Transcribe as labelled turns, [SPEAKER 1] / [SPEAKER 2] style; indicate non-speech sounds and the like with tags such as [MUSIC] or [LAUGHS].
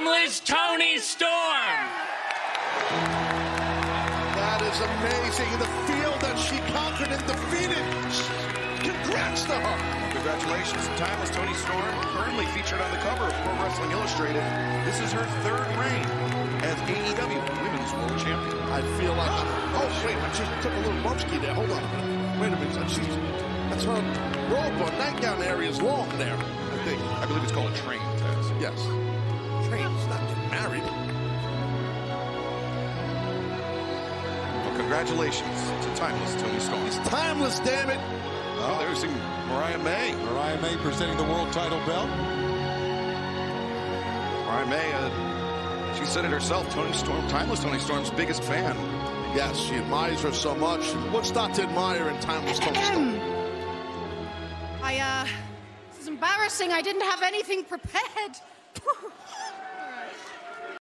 [SPEAKER 1] Timeless Toni Storm.
[SPEAKER 2] That is amazing. The field that she conquered and defeated. Congrats to her.
[SPEAKER 3] Congratulations. Timeless Toni Storm, currently featured on the cover of Pro Wrestling Illustrated. This is her third reign as AEW Women's World Champion.
[SPEAKER 2] I feel like, ah! oh, wait, I just took a little bumpski there. Hold on a minute. Wait a minute. She's, that's her robe or nightgown area is long there, I think.
[SPEAKER 3] I believe it's called a train, Taz.
[SPEAKER 2] Yes.
[SPEAKER 3] Congratulations to Timeless Toni Storm.
[SPEAKER 2] It's timeless, damn it.
[SPEAKER 3] Oh, there's Mariah May.
[SPEAKER 4] Mariah May presenting the world title belt.
[SPEAKER 3] Mariah May, uh, she said it herself, Toni Storm, Timeless Toni Storm's biggest fan.
[SPEAKER 2] Yes, she admires her so much. What's not to admire in timeless Toni Storm?
[SPEAKER 5] I, uh, this is embarrassing. I didn't have anything prepared. [LAUGHS]